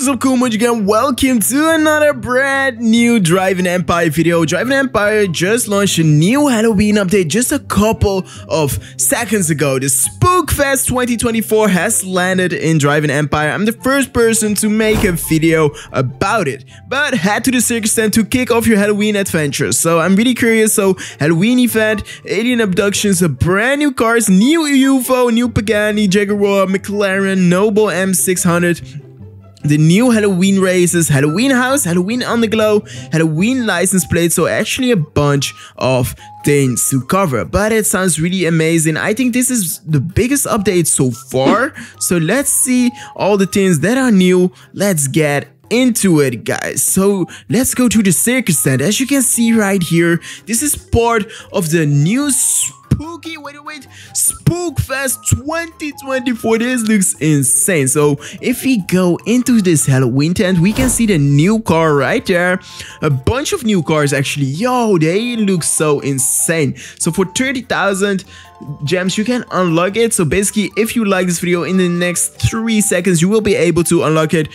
What's up cool again? Welcome to another brand new Driving Empire video. Driving Empire just launched a new Halloween update just a couple of seconds ago. The Spookfest 2024 has landed in Driving Empire. I'm the first person to make a video about it, but head to the circus tent to kick off your Halloween adventures. So I'm really curious. So Halloween event, alien abductions, brand new cars, new UFO, new Pagani, Jaguar, McLaren, Noble M600, the new Halloween races, Halloween house, Halloween underglow, Halloween license plate, so actually a bunch of things to cover, but it sounds really amazing. I think this is the biggest update so far, so let's see all the things that are new. Let's get into it guys so let's go to the circus tent as you can see right here this is part of the new spooky wait wait spookfest 2024 this looks insane. So if we go into this halloween tent we can see the new car right there. A bunch of new cars actually. Yo they look so insane. So for 30,000 gems you can unlock it. So basically if you like this video in the next three seconds you will be able to unlock it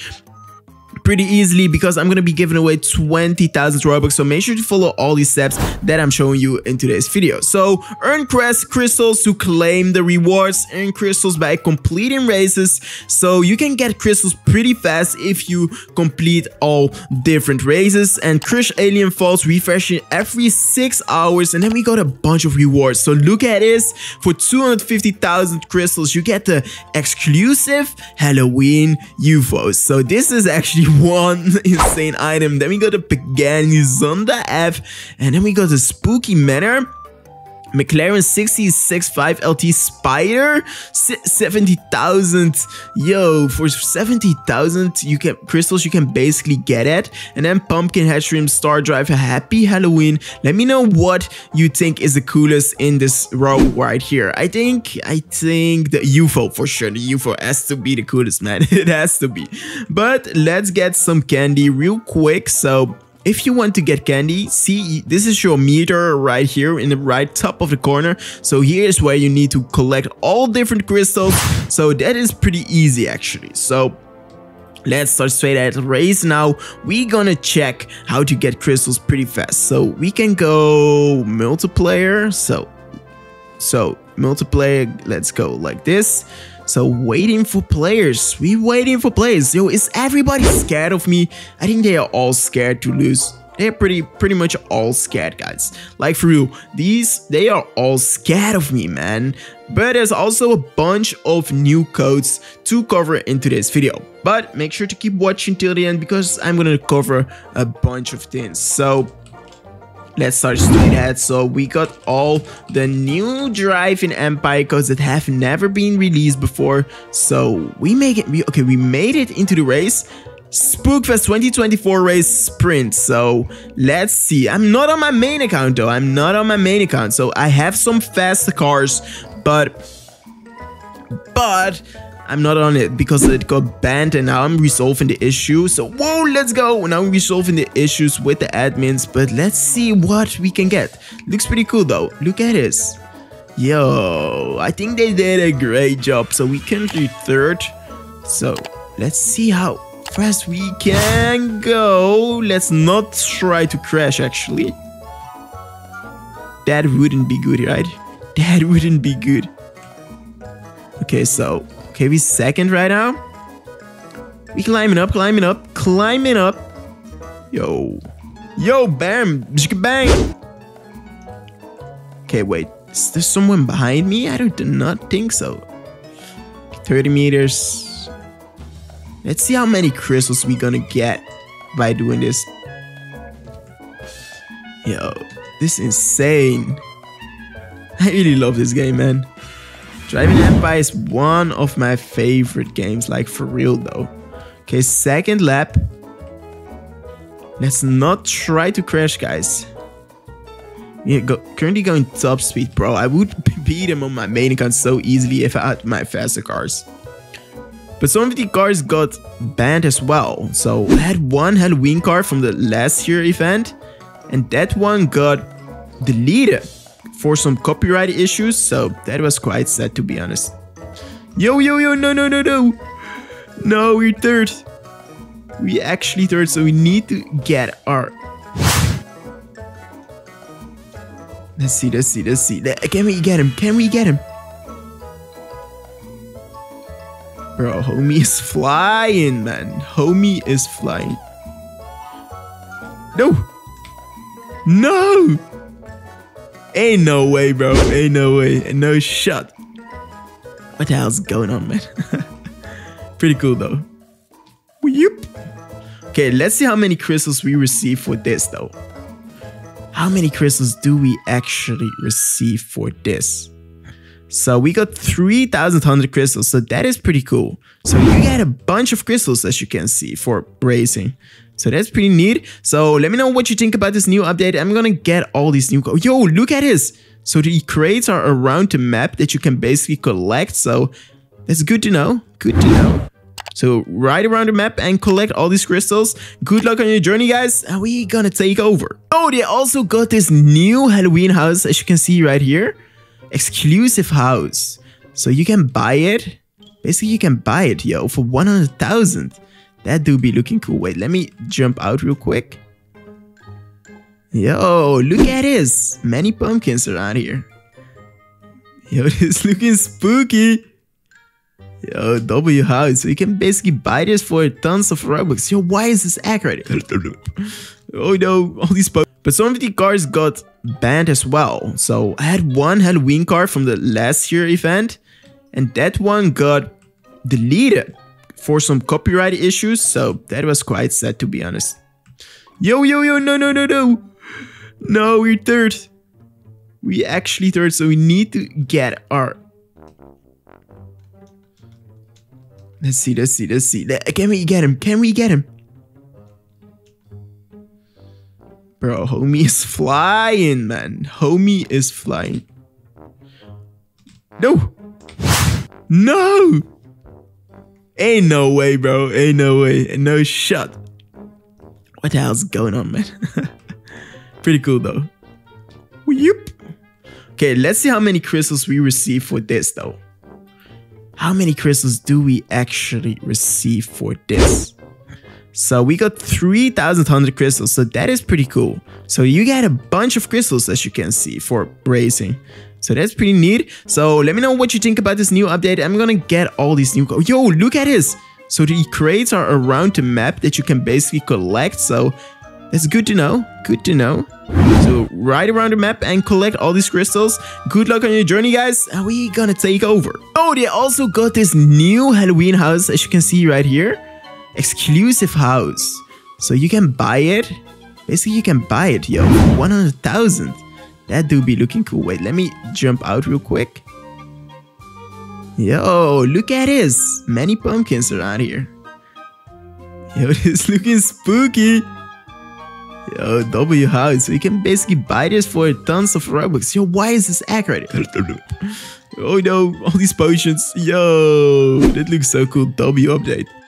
pretty easily because I'm going to be giving away 20,000 Robux. So make sure to follow all these steps that I'm showing you in today's video. So earn crest crystals to claim the rewards. Earn crystals by completing races. So you can get crystals pretty fast if you complete all different races. And Crush Alien Falls refreshing every 6 hours. And then we got a bunch of rewards. So look at this. For 250,000 crystals, you get the exclusive Halloween UFOs. So this is actually one insane item. Then we got the Pagani Zonda F. And then we got the Spooky Manor. McLaren 665 LT Spider 70,000 yo for 70,000 you can crystals you can basically get it and then pumpkin headroom star drive. Happy halloween. Let me know what you think is the coolest in this row right here. I think i think the ufo for sure. The ufo has to be the coolest man. It has to be. But let's get some candy real quick. So if you want to get candy, see this is your meter right here in the right top of the corner. So here's where you need to collect all different crystals. So that is pretty easy actually. So Let's start straight at race now. We gonna check how to get crystals pretty fast. So we can go multiplayer. So, so multiplayer, let's go like this. So waiting for players. We waiting for players. Yo, is everybody scared of me? I think they are all scared to lose. They're pretty pretty much all scared, guys. Like for real, these they are all scared of me, man. But there's also a bunch of new codes to cover in today's video. But make sure to keep watching till the end because I'm gonna cover a bunch of things. So let's start straight ahead so we got all the new driving empire codes that have never been released before so we make it we, okay we made it into the race Spookfest 2024 race sprint. So let's see. I'm not on my main account though. I'm not on my main account. So I have some fast cars, but but I'm not on it because it got banned and now I'm resolving the issue. So whoa, let's go. Now I'm resolving the issues with the admins, but let's see what we can get. Looks pretty cool though. Look at this. Yo, I think they did a great job. So we can do third. So let's see how fast we can go. Let's not try to crash actually. That wouldn't be good, right? That wouldn't be good. Okay, so Okay, we second right now. We climbing up, climbing up, climbing up. Yo. Yo, bam. Bang. Okay, wait. Is there someone behind me? I do not think so. 30 meters. Let's see how many crystals we gonna get by doing this. Yo, this is insane. I really love this game, man. Driving Empire is one of my favorite games, like for real though. Okay, second lap. Let's not try to crash, guys. Yeah, go, currently going top speed, bro. I would beat him on my main account so easily if I had my faster cars. But some of the cars got banned as well. So I had one Halloween car from the last year event, and that one got deleted for some copyright issues, so that was quite sad to be honest. Yo, yo, yo, no, no, no, no. No, we're third. We actually third, so we need to get our... Let's see, let's see, let's see. Can we get him? Can we get him? Bro, homie is flying, man. Homie is flying. No! No! Ain't no way, bro. Ain't no way. No shot. What the hell's going on, man? Pretty cool, though. Okay, let's see how many crystals we receive for this, though. How many crystals do we actually receive for this? So we got 3,100 crystals, so that is pretty cool. So you get a bunch of crystals as you can see for racing. So that's pretty neat. So let me know what you think about this new update. I'm gonna get all these new... Yo, look at this! So the crates are around the map that you can basically collect. So that's good to know. Good to know. So ride around the map and collect all these crystals. Good luck on your journey, guys. And we gonna take over. Oh, they also got this new Halloween house, as you can see right here. Exclusive house. So you can buy it. Basically, you can buy it, yo, for 100,000. That do be looking cool. Wait, let me jump out real quick. Yo, look at this. Many pumpkins around here. Yo, this looking spooky. Yo, W house. So you can basically buy this for tons of Robux. Yo, why is this accurate? oh no, all these But some of the cars got banned as well. So I had one Halloween car from the last year event. And that one got deleted for some copyright issues. So that was quite sad to be honest. Yo, yo, yo, no, no, no, no. No, we're third. We actually third, so we need to get our Let's see, let's see, let's see. Can we get him? Can we get him? Bro, homie is flying, man. Homie is flying. No! No! Ain't no way, bro. Ain't no way. No shot. What the hell's going on, man? Pretty cool, though. Okay, let's see how many crystals we receive for this, though how many crystals do we actually receive for this? So we got 3,100 crystals, so that is pretty cool. So you get a bunch of crystals as you can see for racing. So that's pretty neat. So let me know what you think about this new update. I'm gonna get all these new... Yo, look at this! So the crates are around the map that you can basically collect. So that's good to know. Good to know. So ride around the map and collect all these crystals. Good luck on your journey, guys. And we gonna take over. Oh, they also got this new Halloween house, as you can see right here. Exclusive house. So you can buy it. Basically, you can buy it, yo, 100,000. That do be looking cool. Wait, let me jump out real quick. Yo, look at this. Many pumpkins around here. Yo, this looking spooky. Yo, W house. We can basically buy this for tons of Robux. Yo, why is this accurate? oh no, all these potions. Yo, that looks so cool. W update.